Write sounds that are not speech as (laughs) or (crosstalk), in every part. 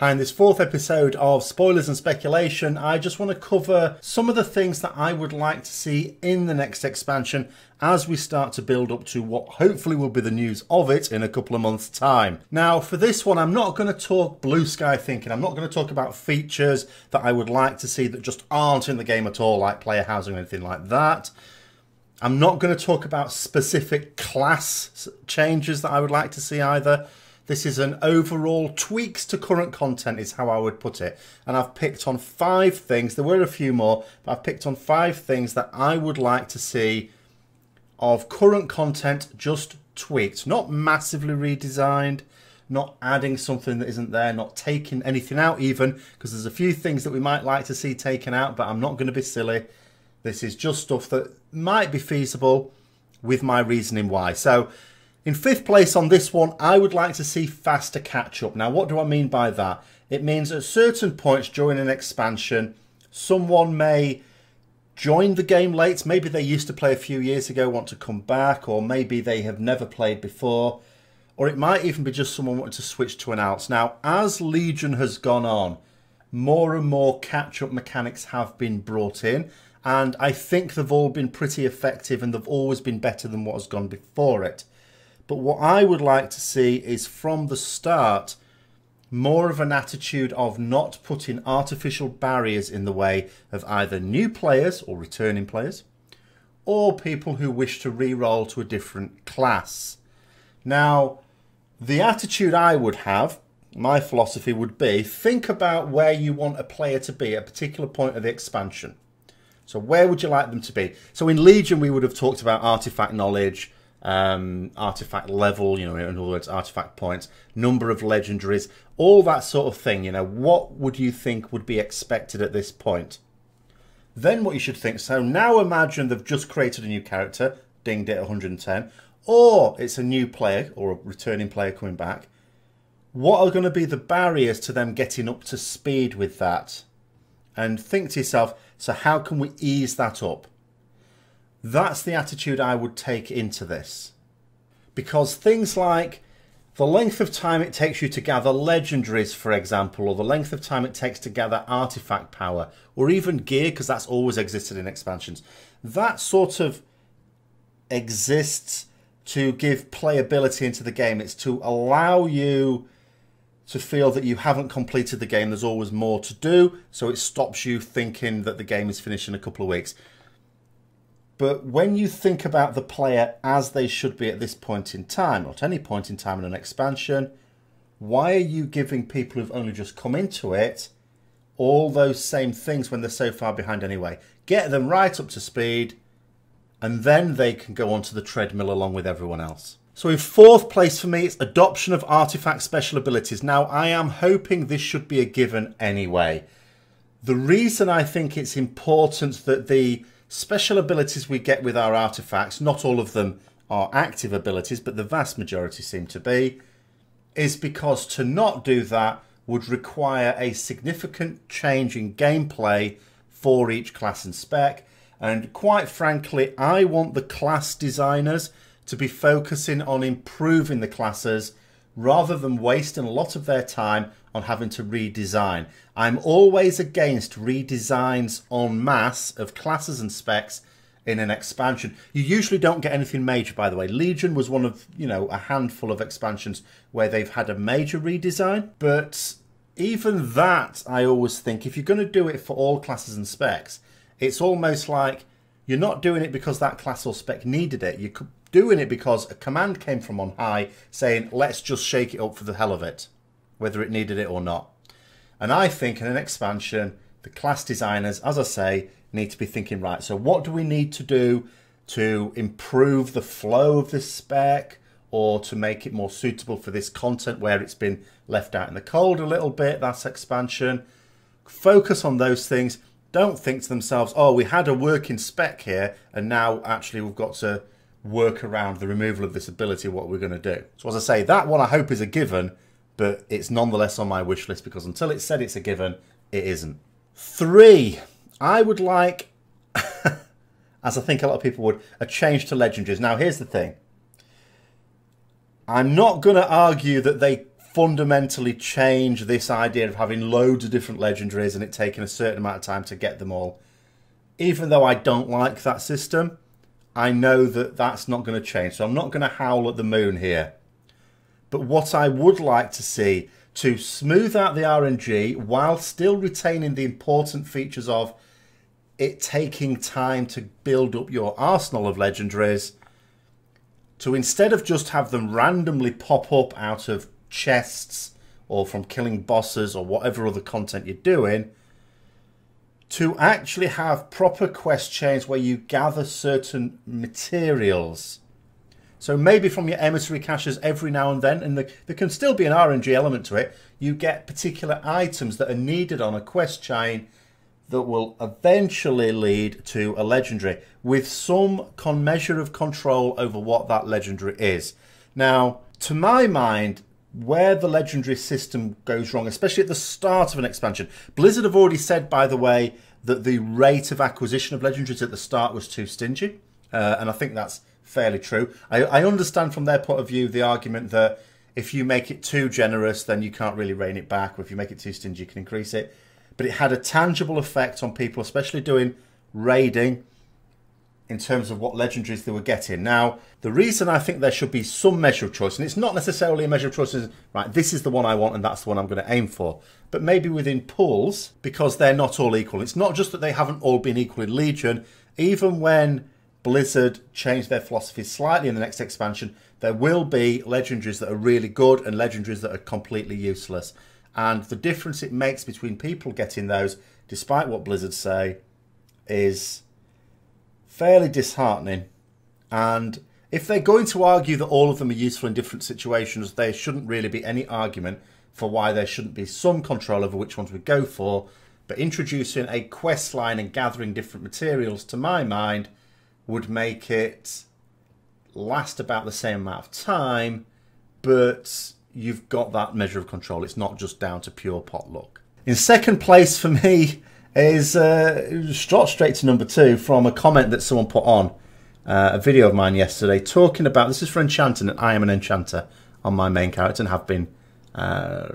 Hi, in this fourth episode of Spoilers and Speculation, I just want to cover some of the things that I would like to see in the next expansion as we start to build up to what hopefully will be the news of it in a couple of months' time. Now, for this one, I'm not going to talk blue sky thinking. I'm not going to talk about features that I would like to see that just aren't in the game at all, like player housing or anything like that. I'm not going to talk about specific class changes that I would like to see either. This is an overall tweaks to current content, is how I would put it. And I've picked on five things. There were a few more, but I've picked on five things that I would like to see of current content just tweaked, not massively redesigned, not adding something that isn't there, not taking anything out, even because there's a few things that we might like to see taken out, but I'm not going to be silly. This is just stuff that might be feasible with my reasoning why. So, in fifth place on this one, I would like to see faster catch up. Now, what do I mean by that? It means at certain points during an expansion, someone may join the game late. Maybe they used to play a few years ago, want to come back, or maybe they have never played before. Or it might even be just someone wanting to switch to an else. Now, as Legion has gone on, more and more catch up mechanics have been brought in. And I think they've all been pretty effective and they've always been better than what has gone before it. But what I would like to see is from the start more of an attitude of not putting artificial barriers in the way of either new players or returning players or people who wish to re-roll to a different class. Now, the attitude I would have, my philosophy would be think about where you want a player to be at a particular point of the expansion. So, where would you like them to be? So, in Legion, we would have talked about artifact knowledge, um, artifact level, you know, in other words, artifact points, number of legendaries, all that sort of thing. You know, what would you think would be expected at this point? Then what you should think, so now imagine they've just created a new character, dinged it 110, or it's a new player or a returning player coming back. What are going to be the barriers to them getting up to speed with that? And think to yourself, so how can we ease that up? That's the attitude I would take into this. Because things like the length of time it takes you to gather legendaries, for example, or the length of time it takes to gather artifact power, or even gear, because that's always existed in expansions, that sort of exists to give playability into the game. It's to allow you to feel that you haven't completed the game. There's always more to do, so it stops you thinking that the game is finished in a couple of weeks. But when you think about the player as they should be at this point in time, or at any point in time in an expansion, why are you giving people who've only just come into it all those same things when they're so far behind anyway? Get them right up to speed, and then they can go onto the treadmill along with everyone else. So in fourth place for me, it's adoption of artifact special abilities. Now, I am hoping this should be a given anyway. The reason I think it's important that the special abilities we get with our artifacts, not all of them are active abilities, but the vast majority seem to be, is because to not do that would require a significant change in gameplay for each class and spec. And quite frankly, I want the class designers to be focusing on improving the classes rather than wasting a lot of their time on having to redesign. I'm always against redesigns en masse of classes and specs in an expansion. You usually don't get anything major, by the way. Legion was one of, you know, a handful of expansions where they've had a major redesign, but even that, I always think, if you're going to do it for all classes and specs, it's almost like you're not doing it because that class or spec needed it. You're doing it because a command came from on high saying, let's just shake it up for the hell of it whether it needed it or not. And I think in an expansion, the class designers, as I say, need to be thinking, right, so what do we need to do to improve the flow of this spec or to make it more suitable for this content where it's been left out in the cold a little bit, that's expansion. Focus on those things. Don't think to themselves, oh, we had a working spec here and now actually we've got to work around the removal of this ability, what we're going to do. So as I say, that one I hope is a given but it's nonetheless on my wish list because until it's said it's a given, it isn't. Three, I would like, (laughs) as I think a lot of people would, a change to legendaries. Now, here's the thing I'm not going to argue that they fundamentally change this idea of having loads of different legendaries and it taking a certain amount of time to get them all. Even though I don't like that system, I know that that's not going to change. So I'm not going to howl at the moon here. But what I would like to see to smooth out the RNG while still retaining the important features of it taking time to build up your arsenal of legendaries to instead of just have them randomly pop up out of chests or from killing bosses or whatever other content you're doing to actually have proper quest chains where you gather certain materials. So maybe from your emissary caches every now and then, and the, there can still be an RNG element to it, you get particular items that are needed on a quest chain that will eventually lead to a legendary with some con measure of control over what that legendary is. Now, to my mind, where the legendary system goes wrong, especially at the start of an expansion. Blizzard have already said, by the way, that the rate of acquisition of legendaries at the start was too stingy, uh, and I think that's fairly true. I, I, understand from their point of view the argument that if you make it too generous, then you can't really rein it back, or if you make it too stingy, you can increase it. But it had a tangible effect on people, especially doing raiding in terms of what legendaries they were getting. Now, the reason I think there should be some measure of choice, and it's not necessarily a measure of choice as, right, this is the one I want and that's the one I'm going to aim for, but maybe within pools, because they're not all equal. It's not just that they haven't all been equal in Legion, even when Blizzard changed their philosophy slightly in the next expansion, there will be legendaries that are really good and legendaries that are completely useless. And the difference it makes between people getting those, despite what Blizzard say, is fairly disheartening. And if they're going to argue that all of them are useful in different situations, there shouldn't really be any argument for why there shouldn't be some control over which ones we go for. But introducing a quest line and gathering different materials, to my mind, would make it last about the same amount of time, but you've got that measure of control. It's not just down to pure pot luck. In second place for me is uh, straight to number two from a comment that someone put on uh, a video of mine yesterday talking about this is for enchanting and I am an enchanter on my main character and have been uh,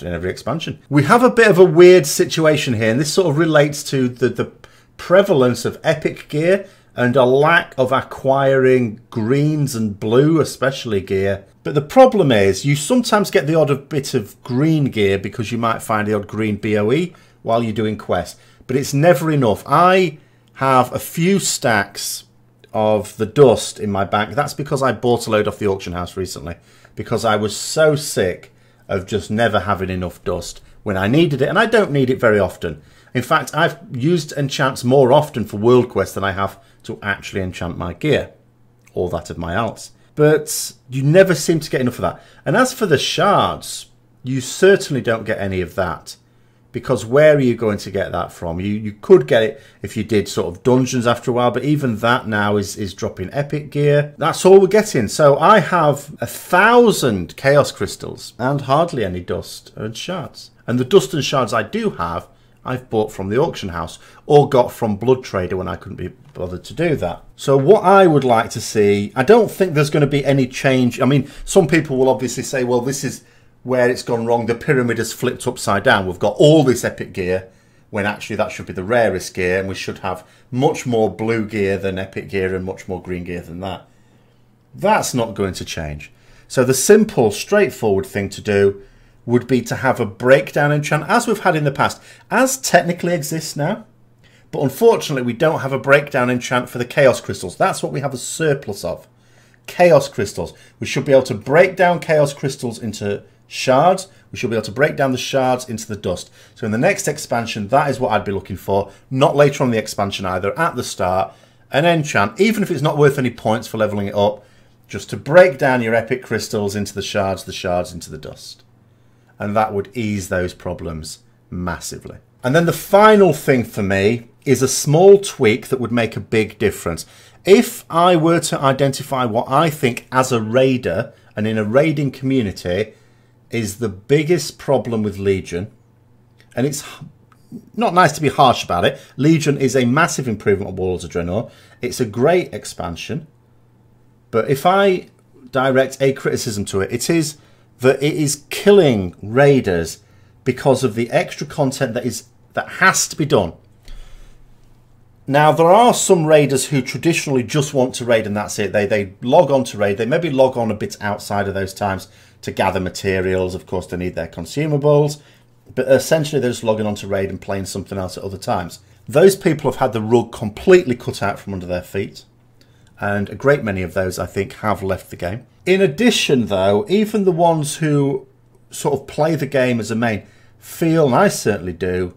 in every expansion. We have a bit of a weird situation here, and this sort of relates to the, the prevalence of epic gear and a lack of acquiring greens and blue, especially gear. But the problem is, you sometimes get the odd bit of green gear because you might find the odd green BOE while you're doing quests but it's never enough. I have a few stacks of the dust in my bank. That's because I bought a load off the auction house recently because I was so sick of just never having enough dust when I needed it, and I don't need it very often. In fact, I've used enchants more often for World quests than I have to actually enchant my gear or that of my alts. But you never seem to get enough of that. And as for the shards, you certainly don't get any of that because where are you going to get that from? You you could get it if you did sort of dungeons after a while, but even that now is is dropping epic gear. That's all we're getting. So I have a thousand chaos crystals and hardly any dust and shards. And the dust and shards I do have, I've bought from the auction house or got from Blood Trader when I couldn't be bothered to do that. So what I would like to see, I don't think there's going to be any change. I mean, some people will obviously say, well, this is where it's gone wrong. The pyramid has flipped upside down. We've got all this epic gear when actually that should be the rarest gear, and we should have much more blue gear than epic gear and much more green gear than that. That's not going to change. So the simple, straightforward thing to do would be to have a breakdown enchant, as we've had in the past, as technically exists now. But unfortunately, we don't have a breakdown enchant for the Chaos Crystals. That's what we have a surplus of. Chaos Crystals. We should be able to break down Chaos Crystals into shards. We should be able to break down the shards into the dust. So in the next expansion, that is what I'd be looking for. Not later on the expansion either, at the start. An enchant, even if it's not worth any points for leveling it up, just to break down your epic crystals into the shards, the shards into the dust. And that would ease those problems massively. And then the final thing for me is a small tweak that would make a big difference. If I were to identify what I think as a raider and in a raiding community is the biggest problem with Legion, and it's not nice to be harsh about it. Legion is a massive improvement on Warlords of Draenor. It's a great expansion, but if I direct a criticism to it, it is that it is killing raiders because of the extra content that is that has to be done. Now there are some raiders who traditionally just want to raid and that's it. They they log on to raid. They maybe log on a bit outside of those times to gather materials. Of course, they need their consumables, but essentially they're just logging on to raid and playing something else at other times. Those people have had the rug completely cut out from under their feet, and a great many of those I think have left the game. In addition, though, even the ones who sort of play the game as a main feel, and I certainly do,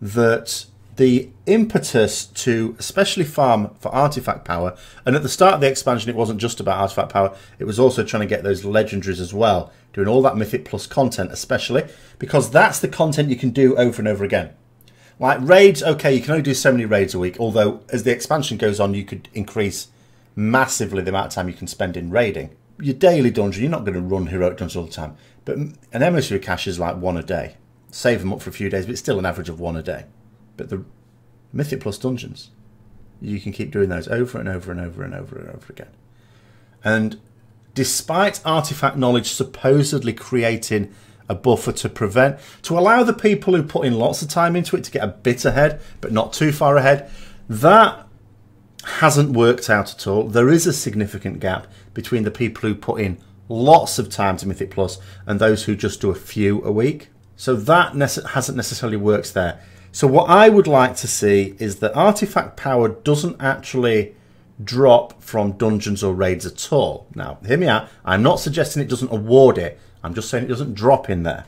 that the impetus to especially farm for artifact power, and at the start of the expansion, it wasn't just about artifact power, it was also trying to get those legendaries as well, doing all that Mythic Plus content, especially because that's the content you can do over and over again. Like raids, okay, you can only do so many raids a week, although as the expansion goes on, you could increase massively the amount of time you can spend in raiding. Your daily dungeon, you're not going to run heroic dungeons all the time, but an emissary cache is like one a day. Save them up for a few days, but it's still an average of one a day. But the Mythic Plus dungeons, you can keep doing those over and over and over and over and over again. And despite artifact knowledge supposedly creating a buffer to prevent, to allow the people who put in lots of time into it to get a bit ahead, but not too far ahead, that hasn't worked out at all. There is a significant gap between the people who put in lots of time to Mythic Plus and those who just do a few a week. So that hasn't necessarily worked there. So what I would like to see is that artifact power doesn't actually drop from dungeons or raids at all. Now, hear me out. I'm not suggesting it doesn't award it. I'm just saying it doesn't drop in there.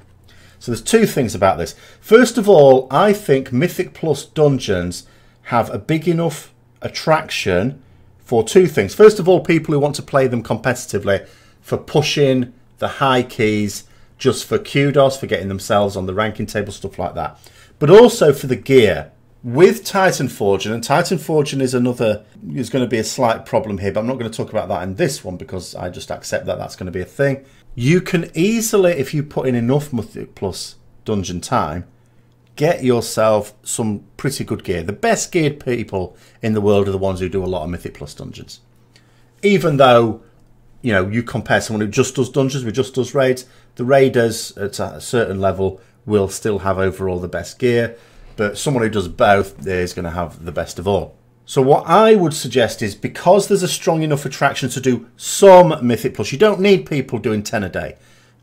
So there's two things about this. First of all, I think Mythic Plus dungeons have a big enough attraction for two things. First of all, people who want to play them competitively for pushing the high keys just for kudos, for getting themselves on the ranking table, stuff like that but also for the gear. With Titan Forging, and Titan Forging is another, is going to be a slight problem here, but I'm not going to talk about that in this one because I just accept that that's going to be a thing. You can easily, if you put in enough Mythic Plus dungeon time, get yourself some pretty good gear. The best geared people in the world are the ones who do a lot of Mythic Plus dungeons. Even though, you know, you compare someone who just does dungeons with just does raids, the raiders at a certain level will still have overall the best gear, but someone who does both is going to have the best of all. So what I would suggest is because there's a strong enough attraction to do some Mythic Plus, you don't need people doing 10 a day.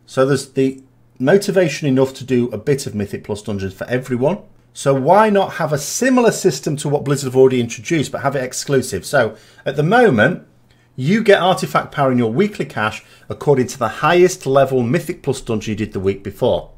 So there's the motivation enough to do a bit of Mythic Plus dungeons for everyone. So why not have a similar system to what Blizzard have already introduced, but have it exclusive? So at the moment, you get artifact power in your weekly cache according to the highest level Mythic Plus dungeon you did the week before.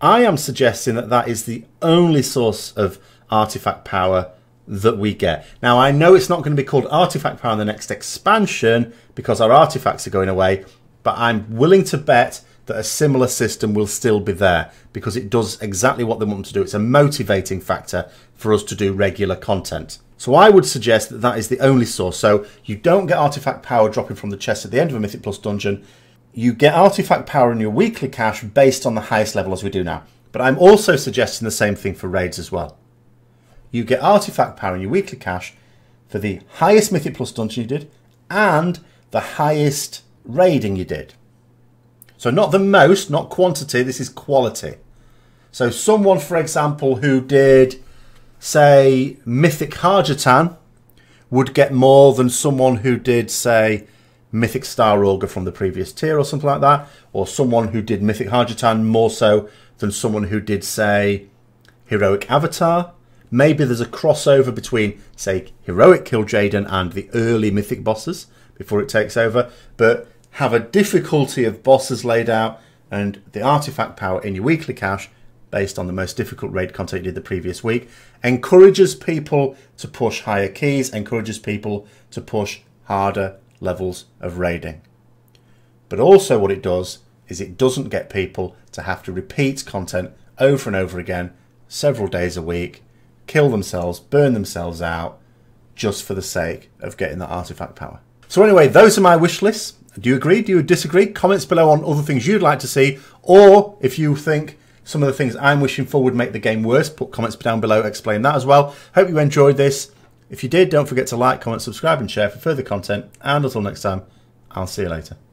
I am suggesting that that is the only source of artifact power that we get. Now, I know it's not going to be called artifact power in the next expansion because our artifacts are going away, but I'm willing to bet that a similar system will still be there because it does exactly what they want to do. It's a motivating factor for us to do regular content. So I would suggest that that is the only source. So you don't get artifact power dropping from the chest at the end of a Mythic Plus dungeon you get artifact power in your weekly cache based on the highest level as we do now. But I'm also suggesting the same thing for raids as well. You get artifact power in your weekly cache for the highest Mythic Plus dungeon you did and the highest raiding you did. So not the most, not quantity, this is quality. So someone, for example, who did, say, Mythic Harjatan would get more than someone who did, say, Mythic Star Augur from the previous tier or something like that, or someone who did Mythic Harjatan more so than someone who did, say, Heroic Avatar. Maybe there's a crossover between, say, Heroic Kil'jaeden and the early Mythic bosses before it takes over, but have a difficulty of bosses laid out and the artifact power in your weekly cache based on the most difficult raid content you did the previous week encourages people to push higher keys, encourages people to push harder levels of raiding. But also what it does is it doesn't get people to have to repeat content over and over again, several days a week, kill themselves, burn themselves out, just for the sake of getting that artifact power. So anyway, those are my wish lists. Do you agree? Do you disagree? Comments below on other things you'd like to see, or if you think some of the things I'm wishing for would make the game worse, put comments down below, explain that as well. Hope you enjoyed this. If you did, don't forget to like, comment, subscribe and share for further content. And until next time, I'll see you later.